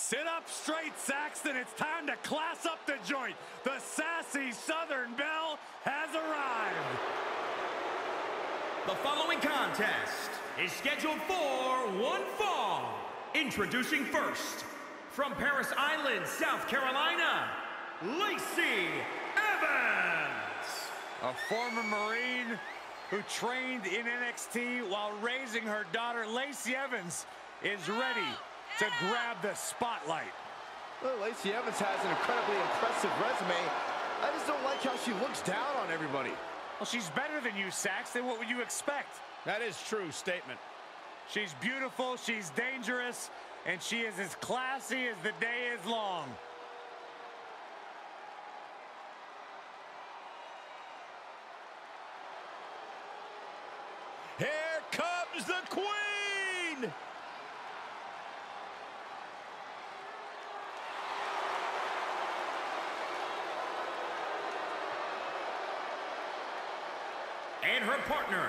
Sit up straight, Saxton. It's time to class up the joint. The sassy Southern Belle has arrived. The following contest is scheduled for one fall. Introducing first, from Parris Island, South Carolina, Lacey Evans. A former Marine who trained in NXT while raising her daughter, Lacey Evans, is ready to grab the spotlight. Well, Lacey Evans has an incredibly impressive resume. I just don't like how she looks down on everybody. Well, she's better than you, Saxton. What would you expect? That is true statement. She's beautiful, she's dangerous, and she is as classy as the day is long. Here comes the Queen! And her partner,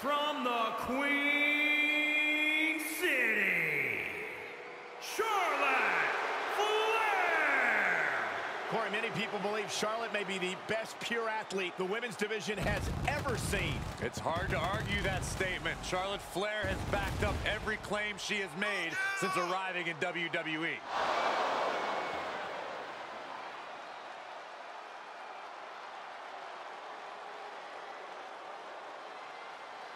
from the Queen City, Charlotte Flair! Corey, many people believe Charlotte may be the best pure athlete the women's division has ever seen. It's hard to argue that statement. Charlotte Flair has backed up every claim she has made since arriving in. WWE.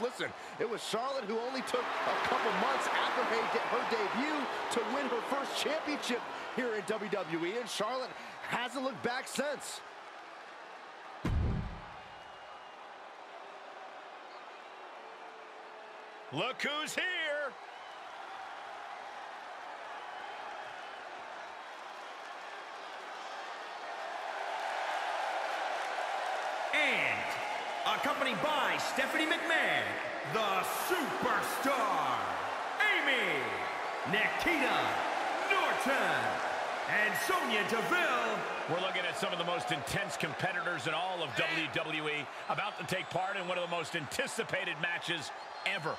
Listen, it was Charlotte who only took a couple months after her debut to win her first championship here in WWE, and Charlotte hasn't looked back since. Look who's here! And accompanied by Stephanie McMahon, the superstar, Amy, Nikita, Norton, and Sonya Deville. We're looking at some of the most intense competitors in all of WWE about to take part in one of the most anticipated matches ever.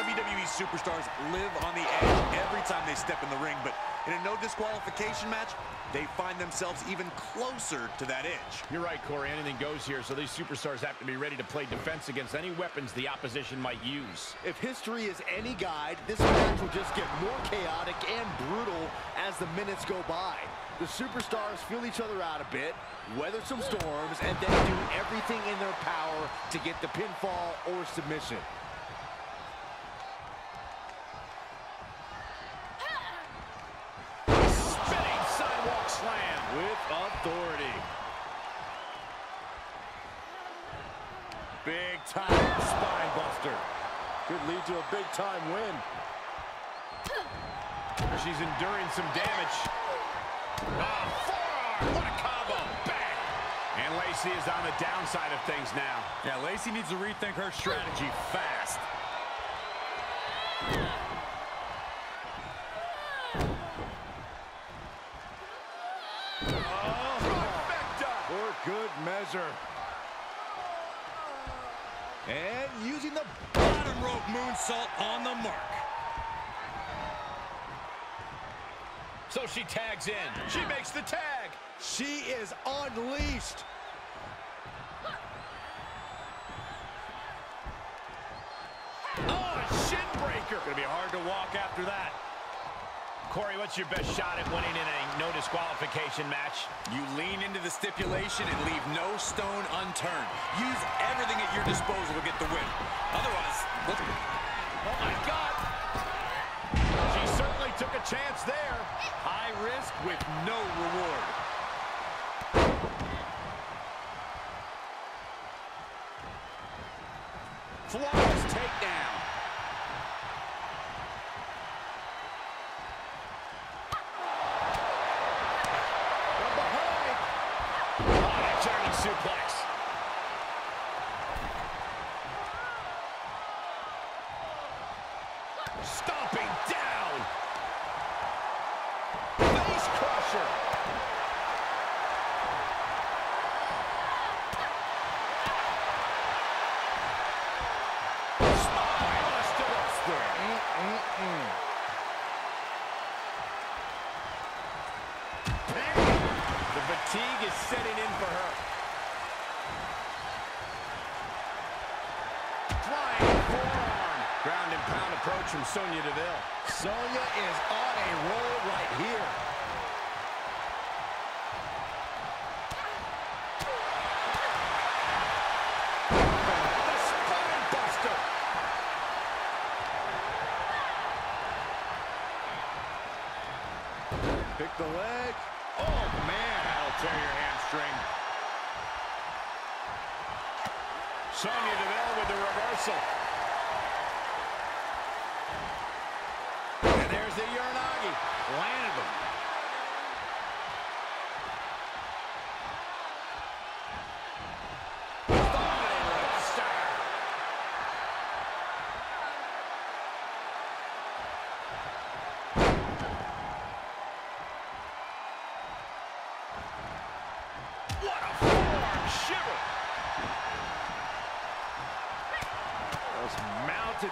WWE superstars live on the edge every time they step in the ring, but in a no disqualification match, they find themselves even closer to that edge. You're right, Corey. Anything goes here, so these superstars have to be ready to play defense against any weapons the opposition might use. If history is any guide, this match will just get more chaotic and brutal as the minutes go by. The superstars feel each other out a bit, weather some storms, and then do everything in their power to get the pinfall or submission. Authority. Big time spine buster. Could lead to a big time win. She's enduring some damage. Ah, forearm. What a combo. Bang. And Lacey is on the downside of things now. Yeah, Lacey needs to rethink her strategy fast. And using the Bottom rope moonsault on the mark. So she tags in. She makes the tag. She is unleashed. Oh, a shin breaker. Gonna be hard to walk after that. Corey, what's your best shot at winning in a no disqualification match? You lean into the stipulation and leave no stone unturned. Use everything at your disposal to get the win. Otherwise, let's... Oh, my God. She certainly took a chance there. High risk with no reward. Flawless takedown. From behind. Oh, that German suplex.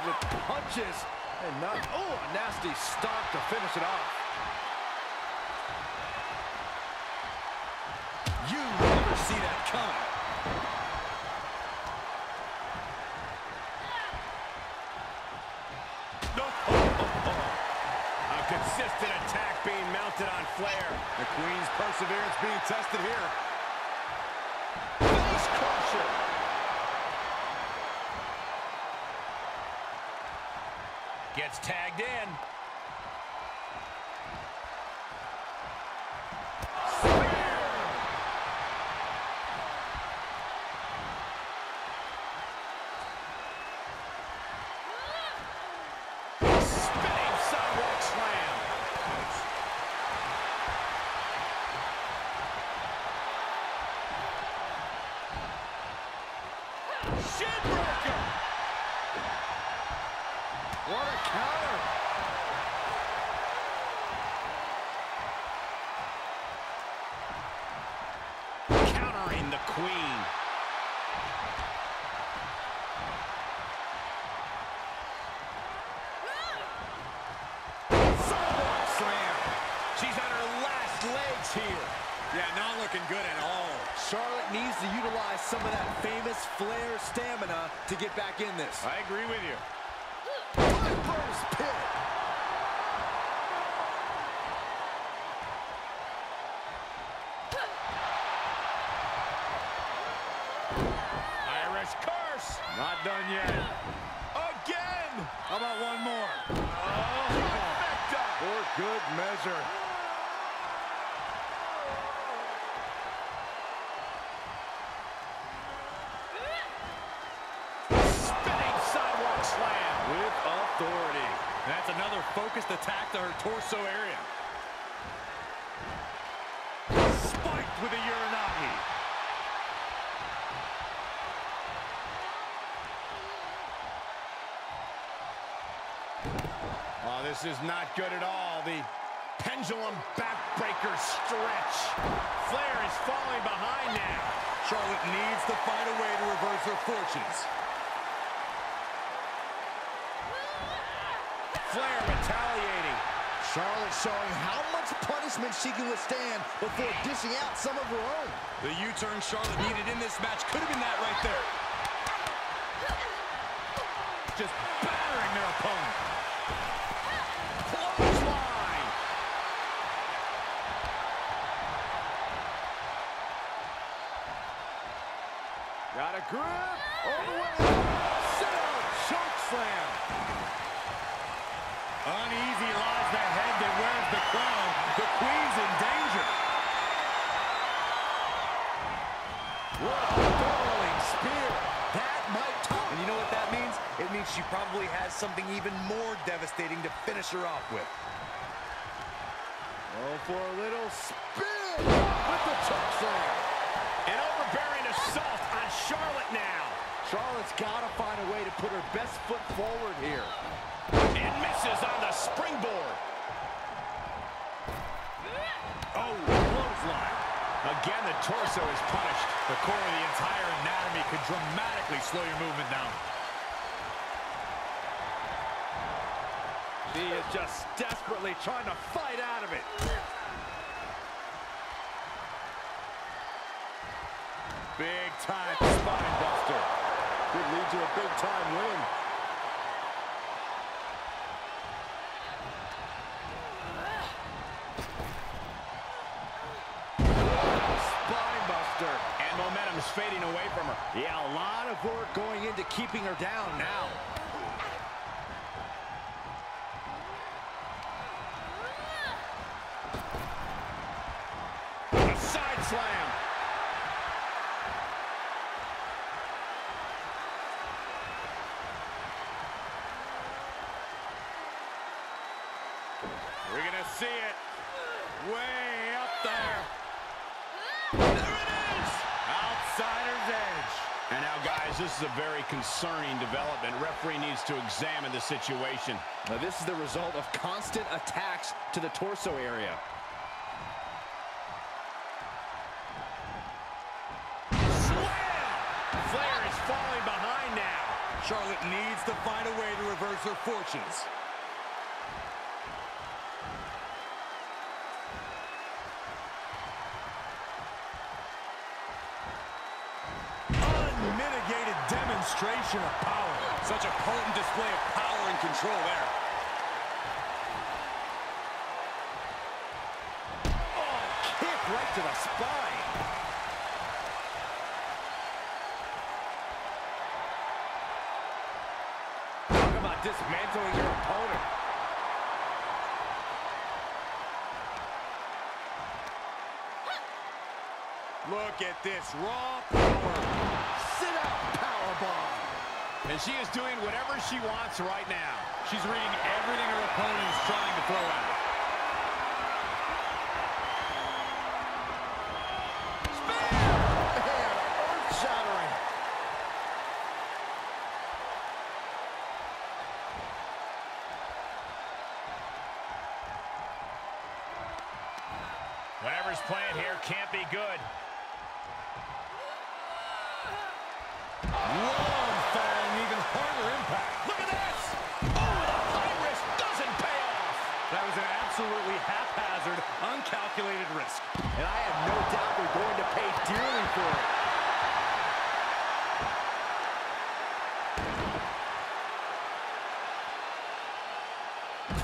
With punches. And not, oh, a nasty stomp to finish it off. You never see that coming. Oh, oh, oh. Consistent attack being mounted on Flair. The Queen's perseverance being tested here. Gets tagged in. What a counter. Countering the queen. Slam. She's on her last legs here. Yeah, not looking good at all. Charlotte needs to utilize some of that famous Flair stamina to get back in this. I agree with you. Not done yet. Again. How about one more? Oh, Trifecta. For good measure. Spinning sidewalk slam. With authority. That's another focused attack to her torso area. Spiked with a Uranage. This is not good at all. The pendulum backbreaker stretch. Flair is falling behind now. Charlotte needs to find a way to reverse her fortunes. Flair retaliating. Charlotte showing how much punishment she can withstand before dishing out some of her own. The U-turn Charlotte needed in this match could have been that right there. Just battering their opponent. Clothesline. Got a grip. All the way. Sit. Choke slam. Uneasy lies the head that wears the crown. The queen's in danger. What a falling spear. That might top. And you know what that means? It means? she probably has something even more devastating to finish her off with. Oh, for a little spin with the choke. An overbearing assault on Charlotte now. Charlotte's got to find a way to put her best foot forward here. And misses on the springboard. Oh, clothesline. Again, the torso is punished. The core of the entire anatomy could dramatically slow your movement down. She is just desperately trying to fight out of it. Big time spine buster. Could lead to a big time win. Fading away from her. Yeah, a lot of work going into keeping her down now. Slam. We're going to see it way up there. There it is. Outsider's edge. And now, guys, this is a very concerning development. Referee needs to examine the situation. Now, this is the result of constant attacks to the torso area. Slam! Flair is falling behind now. Charlotte needs to find a way to reverse her fortunes. Demonstration of power. Such a potent display of power and control there. Oh, kick right to the spine. Talk about dismantling your opponent. Look at this raw power. Sit out powerbomb. And she is doing whatever she wants right now. She's reading everything her opponent is trying to throw at her. Whatever's playing here can't be good. Long fall and even harder impact. Look at this! Oh, the high risk doesn't pay off! That was an absolutely haphazard, uncalculated risk. And I have no doubt they're going to pay dearly for it.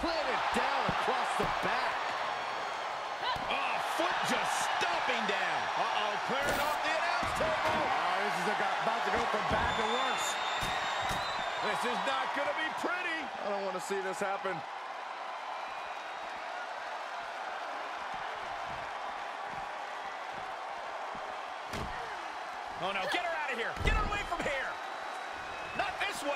Planted down across the back. Oh, foot just stomping down. Uh-oh, clearing off the announce table. Oh, this is about to go from bad to worse. This is not going to be pretty. I don't want to see this happen. Oh, no, get her out of here. Get her away from here. Not this way.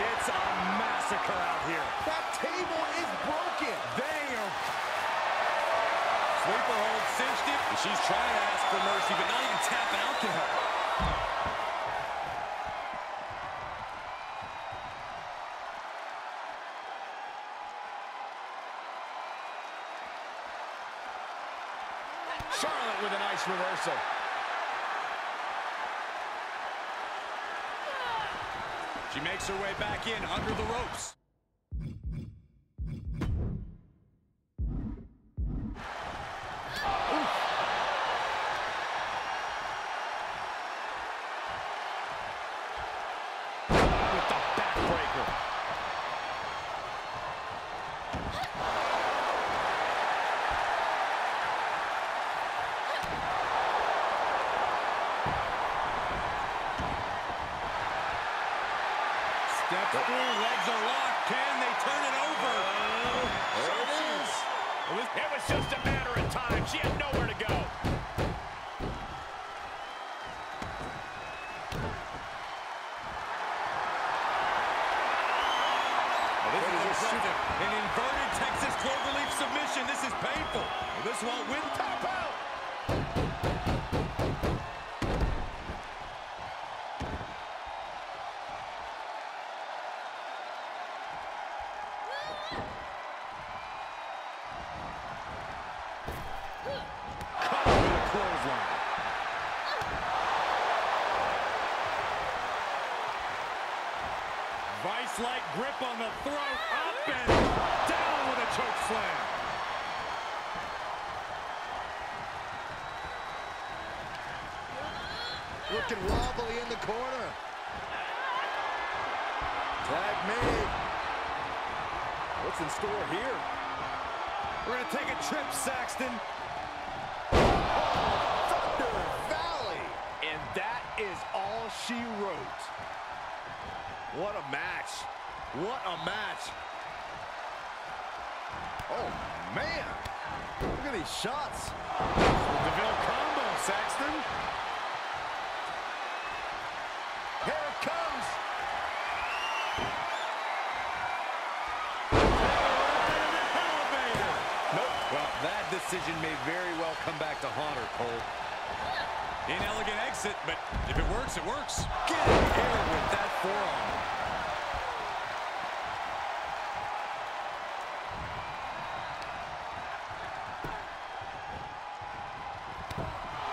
It's a massacre out here. That table And she's trying to ask for mercy, but not even tapping out can help. Charlotte with a nice reversal. She makes her way back in under the ropes. Grip on the throat. Up and down with a choke slam. Looking wobbly in the corner. Tag made. What's in store here? We're going to take a trip, Saxton. Thunder Valley. And that is all she wrote. What a match. What a match. Oh, man. Look at these shots. The DeVille combo, Saxton. Here it comes. Nope. Well, that decision may very well come back to haunt her, Cole. Inelegant exit, but if it works, it works. Get in with that forearm.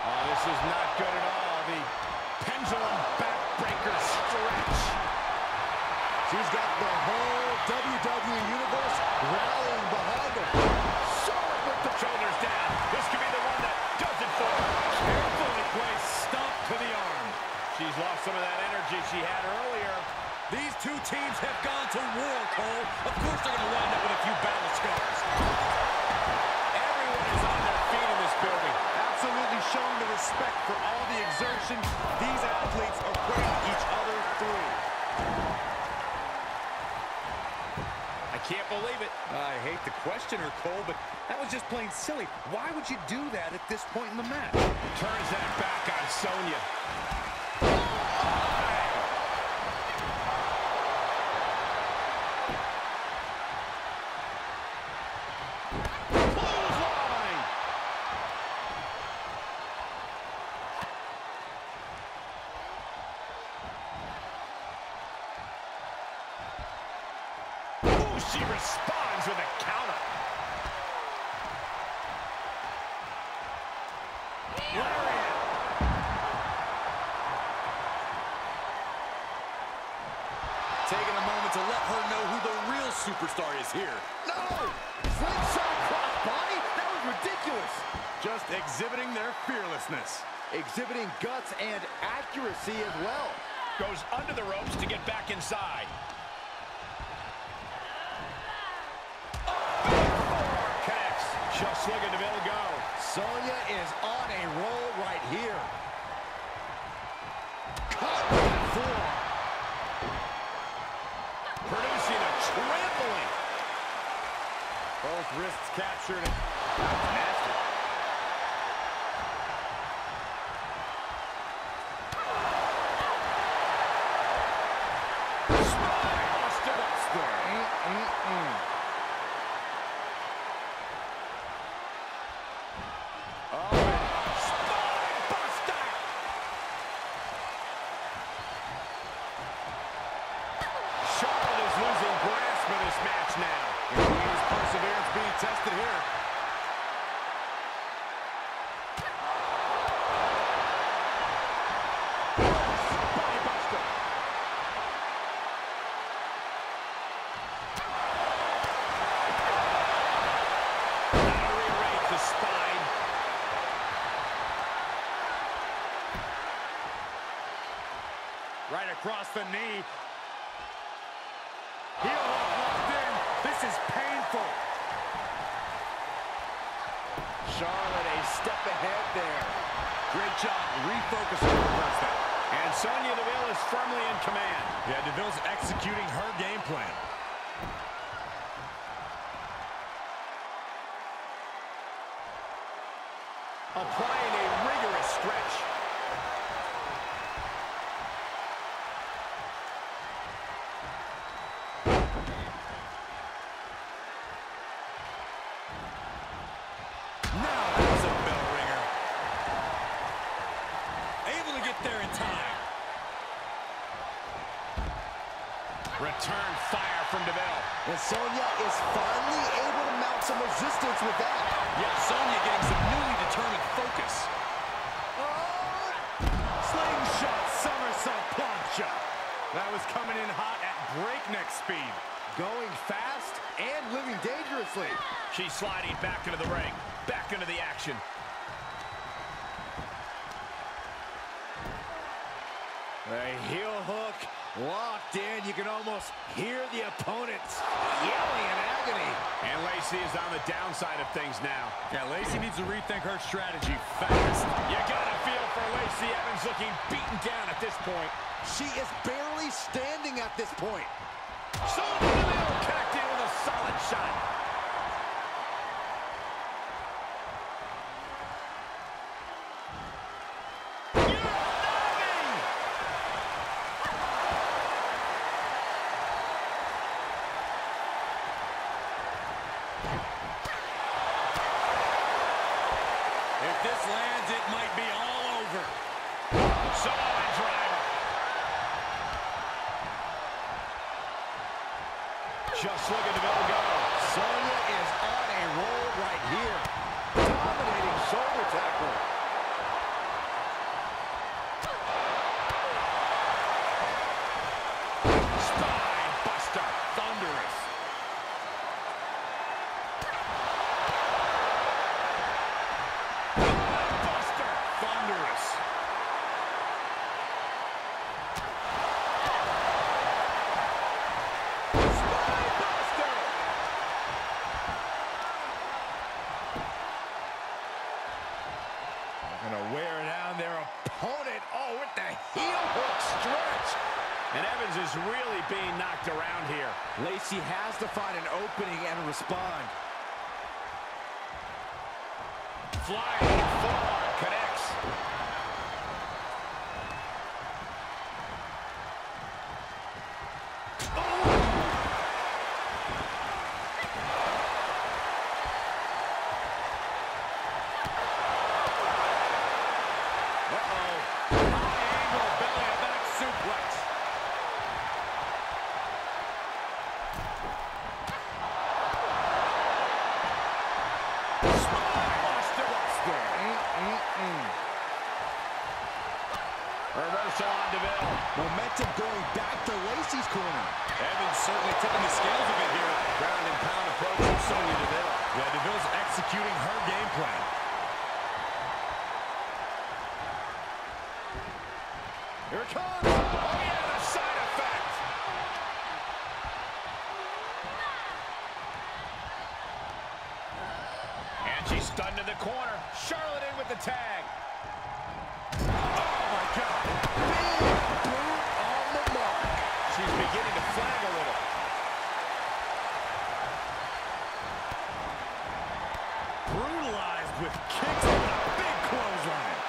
Oh, this is not good at all. The pendulum backbreaker stretch. She's got the whole WWE Universe rallying behind her. Charlotte with the Shoulders down. This could be the one that does it for her. Carefully placed stomp to the arm. She's lost some of that energy she had earlier. These two teams have gone to war, Cole. Of course they're going to wind up with a few battle scars. Everyone is on their feet in this building. Absolutely showing the respect for all the exertion these athletes are putting each other through. I can't believe it. I hate to question her, Cole, but that was just plain silly. Why would you do that at this point in the match? Turns that back on Sonya. Oh! Clothesline. Ooh, she responds with a counter. Taking a moment to let her know who the real superstar is here. No! Slingshot cross body? That was ridiculous. Just exhibiting their fearlessness. Exhibiting guts and accuracy as well. Goes under the ropes to get back inside. Both wrists captured. and That was nasty. Spinebuster. Spinebuster. Charlotte is losing grasp of this match now. Queen's perseverance being tested here. Spinebuster. That'll rearrange the spine. Right across the knee. Heel hook locked in. This is painful. Charlotte a step ahead there. Great job refocusing first that. And Sonya Deville is firmly in command. Yeah, DeVille's executing her game plan. Applying a rigorous stretch. Return fire from DeVille. And Sonya is finally able to mount some resistance with that. Yeah, Sonya getting some newly determined focus. Oh! Slingshot somersault plancha. That was coming in hot at breakneck speed. Going fast and living dangerously. She's sliding back into the ring, back into the action. A heel hook locked in. You can almost hear the opponents yelling in agony. And Lacey is on the downside of things now. Yeah, Lacey needs to rethink her strategy fast. You got a feel for Lacey Evans looking beaten down at this point. She is barely standing at this point. Sonya Deville connecting with a solid shot. If this lands, it might be all over. Samoan driver. Just look at DeVille go. Sonya is on a roll right here. Dominating shoulder tackle. Spine buster. Thunderous. Buster. Thunderous. They're gonna wear down their opponent. Oh, with the heel hook stretch. And Evans is really being knocked around here. Lacey has to find an opening and respond. Flying forearm connects. Uh-oh. High angle belly to back suplex. Spinebuster. Reversal on DeVille. Momentum going back to Lacey's corner. Evans certainly tipping the scales a bit here. Ground and pound approach from Sonya Deville. Yeah, DeVille's executing her game plan. Here it comes. Oh, yeah, the side effect. And she's stunned in the corner. Charlotte in with the tag. Oh, my God. Big boot on the mark. She's beginning to flag a little. Brutalized with kicks and a big clothesline.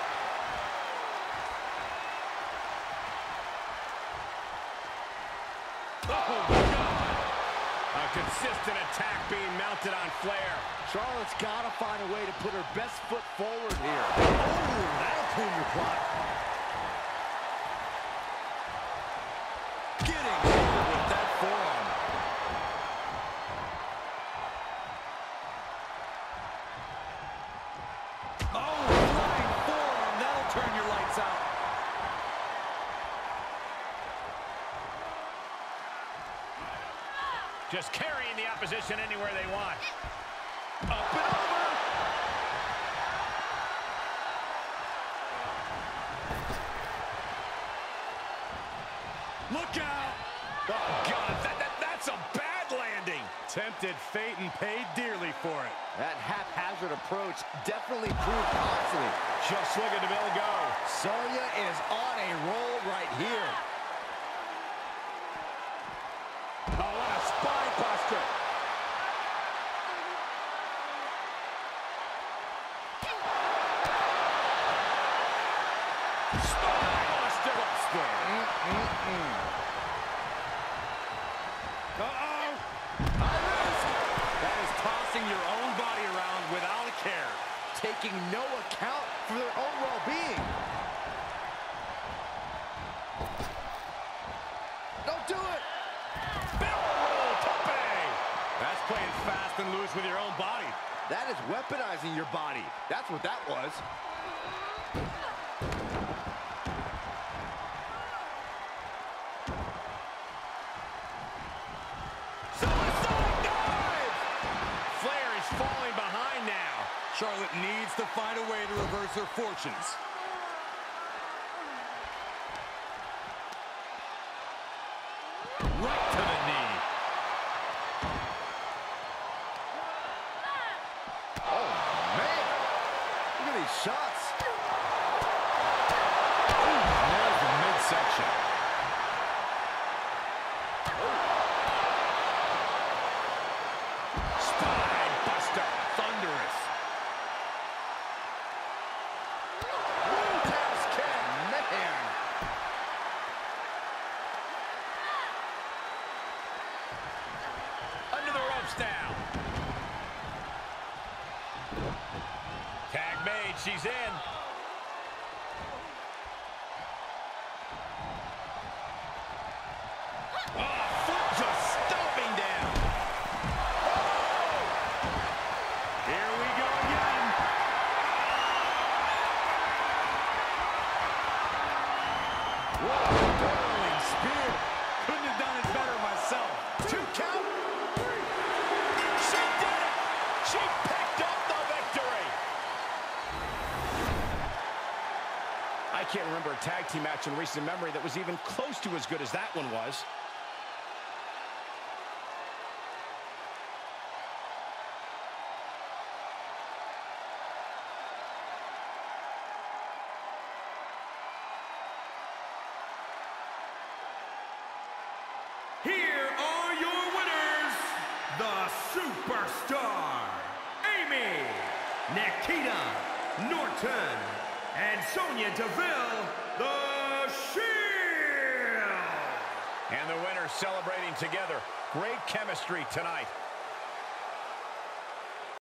Oh, God. A consistent attack being mounted on Flair. Charlotte's got to find a way to put her best foot forward here. Oh, that'll clean your clock. Just carrying the opposition anywhere they want. Up and over. Look out. Oh, God, that, that, that's a bad landing. Tempted fate and paid dearly for it. That haphazard approach definitely proved costly. Just look at DeVille go. Sonya is on a roll right here. Uh-oh. That is tossing your own body around without a care, taking no account for their own well-being. Don't do it. That's playing fast and loose with your own body. That is weaponizing your body. That's what that was. Charlotte needs to find a way to reverse her fortunes. Right to the knee. Oh, man. Look at these shots. And there's the midsection. Spine buster. Thunderous. Roundhouse kick. Man. Under the ropes now. Tag made. She's in. Oh, foot just stomping down. Here we go again. Couldn't have done it better myself. Two count. She did it. She picked up the victory. I can't remember a tag team match in recent memory that was even close to as good as that one was. Norton, and Sonya Deville, the Shield. And the winners celebrating together. Great chemistry tonight.